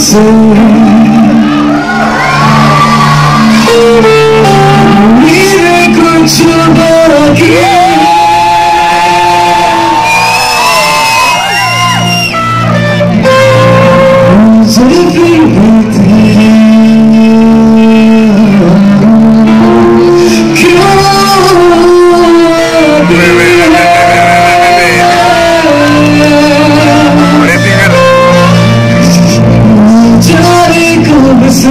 say Don't